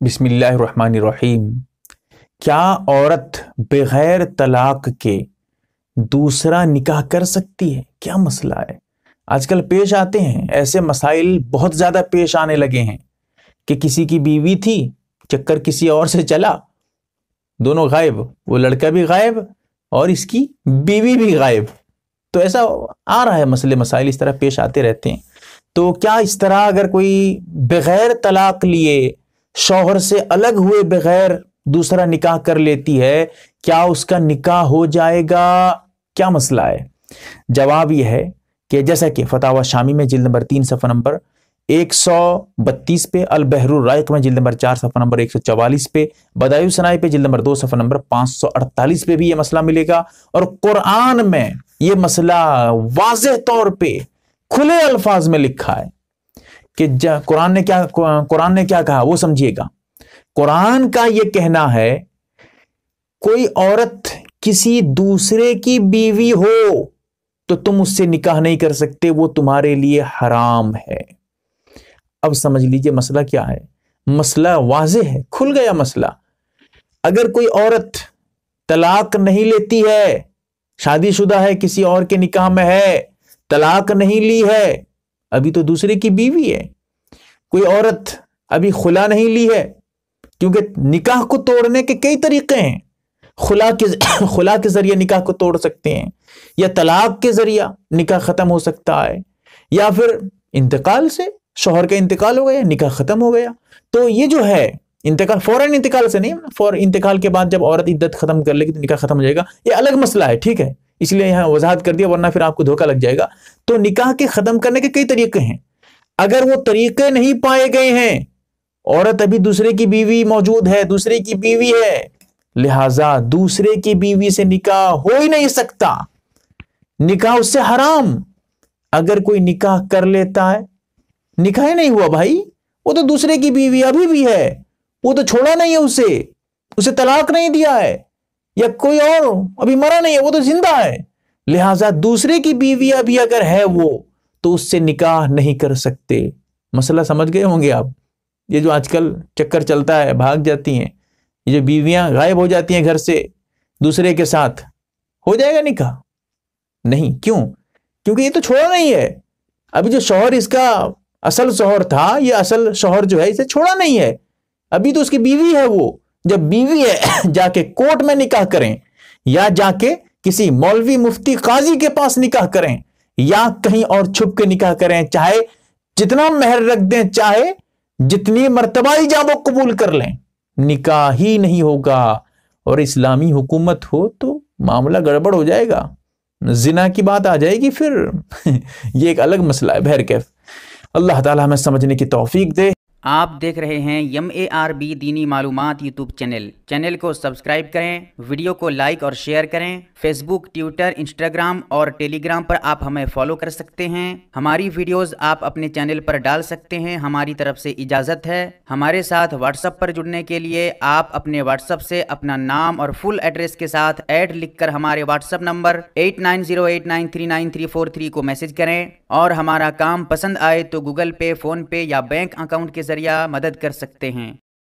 बिस्मिल्लाहिर्रहमानिर्रहीम। क्या औरत बगैर तलाक के दूसरा निकाह कर सकती है? क्या मसला है? आजकल पेश आते हैं, ऐसे मसाइल बहुत ज़्यादा पेश आने लगे हैं कि किसी की बीवी थी, चक्कर किसी और से चला, दोनों गायब, वो लड़का भी गायब और इसकी बीवी भी गायब। तो ऐसा आ रहा है मसले, मसाइल इस तरह पेश आते रहते हैं। तो क्या इस तरह अगर कोई बगैर तलाक लिए शौहर से अलग हुए बगैर दूसरा निकाह कर लेती है, क्या उसका निकाह हो जाएगा? क्या मसला है? जवाब यह है कि जैसा कि फतावा शामी में जिल्द नंबर तीन सफ़ा नंबर 132 पे अल बहरूर रायक में जिल्द नंबर चार सफ़ा नंबर 144 पे, बदायु सनाई पे जिल्द नंबर दो सफ़ा नंबर 548 पे भी ये मसला मिलेगा। और कुरान में ये मसला वाज तौर पे खुले अल्फाज में लिखा है। कि कुरान ने क्या, कुरान ने क्या कहा, वो समझिएगा। कुरान का यह कहना है, कोई औरत किसी दूसरे की बीवी हो तो तुम उससे निकाह नहीं कर सकते, वो तुम्हारे लिए हराम है। अब समझ लीजिए मसला क्या है। मसला वाजे है, खुल गया मसला। अगर कोई औरत तलाक नहीं लेती है, शादीशुदा है, किसी और के निकाह में है, तलाक नहीं ली है अभी तो दूसरे की बीवी है। कोई औरत अभी खुला नहीं ली है, क्योंकि निकाह को तोड़ने के कई तरीके हैं। खुला के खुला के ज़रिए निकाह को तोड़ सकते हैं, या तलाक के ज़रिए निकाह खत्म हो सकता है, या फिर इंतकाल से, शोहर का इंतकाल हो गया, निकाह खत्म हो गया। तो ये जो है, इंतकाल, फ़ौरन इंतकाल से नहीं, फौर, इंतकाल के बाद जब औरत इद्दत खत्म कर लेगी तो निकाह खत्म हो जाएगा। ये अलग मसला है, ठीक है? इसलिए यहाँ वजाहत कर दिया, वरना फिर आपको धोखा लग जाएगा। तो निकाह के खत्म करने के कई तरीके हैं। अगर वो तरीके नहीं पाए गए हैं, औरत अभी दूसरे की बीवी मौजूद है, दूसरे की बीवी है, लिहाजा दूसरे की बीवी से निकाह हो ही नहीं सकता। निकाह उससे हराम। अगर कोई निकाह कर लेता है, निकाह ही नहीं हुआ भाई। वो तो दूसरे की बीवी अभी भी है। वो तो छोड़ा नहीं है उसे। उसे तलाक नहीं दिया है। या कोई और अभी मरा नहीं है, वो तो ज़िंदा है। लिहाजा दूसरे की बीवी अभी अगर है वो तो उससे निकाह नहीं कर सकते। मसला समझ गए होंगे आप? ये जो आजकल चक्कर चलता है, भाग जाती हैं, ये जो बीवियाँ गायब हो जाती हैं घर से, दूसरे के साथ, हो जाएगा निकाह? नहीं, क्यों? क्योंकि ये तो छोड़ा नहीं है। अभी जो शोहर इसका असल शोहर था, ये असल शोहर जो है, इसे छोड़ा नहीं है। अभी तो उसकी बीवी है वो जब बीवी है, जाके कोर्ट में निकाह करें, या जाके किसी मौलवी मुफ्ती काजी के पास निकाह करें, या कहीं और छुप के निकाह करें, चाहे जितना मेहर रख दें, चाहे जितनी मरतबा जाबो कबूल कर लें, निकाह ही नहीं होगा। और इस्लामी हुकूमत हो तो मामला गड़बड़ हो जाएगा। जिना की बात आ जाएगी फिर। ये एक अलग मसला है बहर कैफ अल्लाह ताला हमें समझने की तौफीक दे। आप देख रहे हैं यम ए आर बी दीनी मालूम यूट्यूब चैनल। चैनल को सब्सक्राइब करें, वीडियो को लाइक और शेयर करें। फेसबुक ट्विटर इंस्टाग्राम और टेलीग्राम पर आप हमें फॉलो कर सकते हैं। हमारी वीडियोस आप अपने चैनल पर डाल सकते हैं। हमारी तरफ़ से इजाज़त है। हमारे साथ व्हाट्सएप पर जुड़ने के लिए आप अपने व्हाट्सएप से अपना नाम और फुल एड्रेस के साथ ऐड लिखकर हमारे व्हाट्सएप नंबर एट को मैसेज करें। और हमारा काम पसंद आए तो गूगल पे फ़ोन पे या बैंक अकाउंट के ज़रिए मदद कर सकते हैं।